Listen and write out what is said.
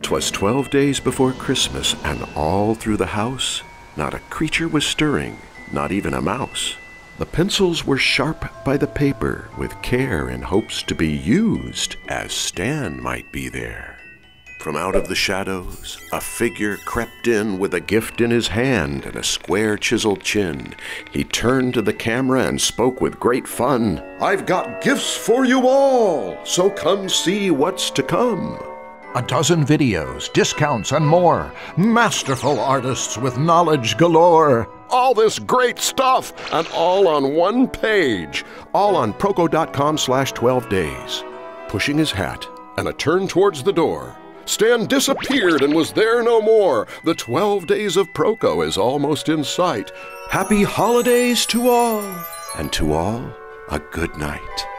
'Twas twelve days before Christmas, and all through the house not a creature was stirring, not even a mouse. The pencils were sharp by the paper, with care in hopes to be used, as Stan might be there. From out of the shadows, a figure crept in with a gift in his hand and a square chiseled chin. He turned to the camera and spoke with great fun I've got gifts for you all, so come see what's to come. A dozen videos, discounts, and more. Masterful artists with knowledge galore. All this great stuff, and all on one page. All on Proko.com slash 12 days. Pushing his hat and a turn towards the door, Stan disappeared and was there no more. The 12 days of Proko is almost in sight. Happy holidays to all, and to all a good night.